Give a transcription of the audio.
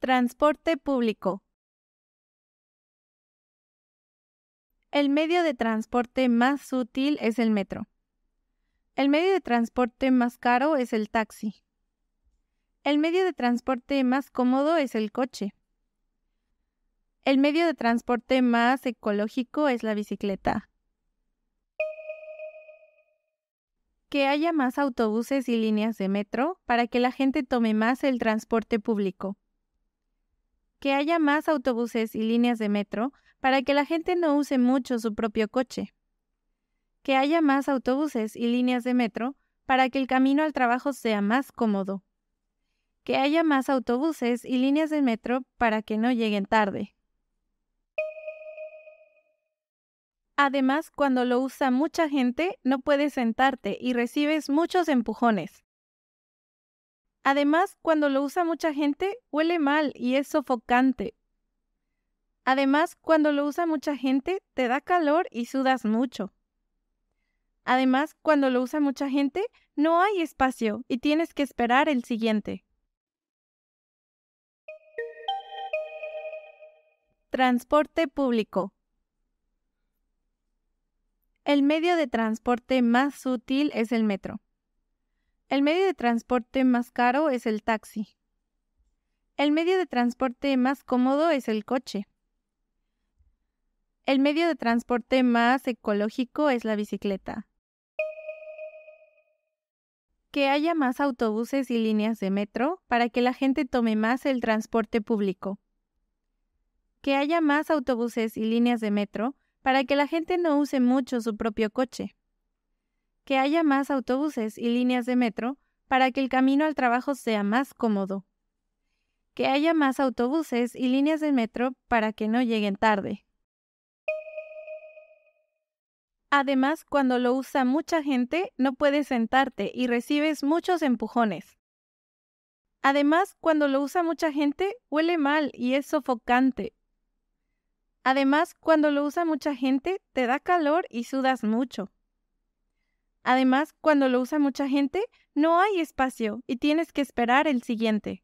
Transporte público. El medio de transporte más útil es el metro. El medio de transporte más caro es el taxi. El medio de transporte más cómodo es el coche. El medio de transporte más ecológico es la bicicleta. Que haya más autobuses y líneas de metro para que la gente tome más el transporte público. Que haya más autobuses y líneas de metro para que la gente no use mucho su propio coche. Que haya más autobuses y líneas de metro para que el camino al trabajo sea más cómodo. Que haya más autobuses y líneas de metro para que no lleguen tarde. Además, cuando lo usa mucha gente, no puedes sentarte y recibes muchos empujones. Además, cuando lo usa mucha gente, huele mal y es sofocante. Además, cuando lo usa mucha gente, te da calor y sudas mucho. Además, cuando lo usa mucha gente, no hay espacio y tienes que esperar el siguiente. Transporte público. El medio de transporte más útil es el metro. El medio de transporte más caro es el taxi. El medio de transporte más cómodo es el coche. El medio de transporte más ecológico es la bicicleta. Que haya más autobuses y líneas de metro para que la gente tome más el transporte público. Que haya más autobuses y líneas de metro para que la gente no use mucho su propio coche. Que haya más autobuses y líneas de metro para que el camino al trabajo sea más cómodo. Que haya más autobuses y líneas de metro para que no lleguen tarde. Además, cuando lo usa mucha gente, no puedes sentarte y recibes muchos empujones. Además, cuando lo usa mucha gente, huele mal y es sofocante. Además, cuando lo usa mucha gente, te da calor y sudas mucho. Además, cuando lo usa mucha gente, no hay espacio y tienes que esperar el siguiente.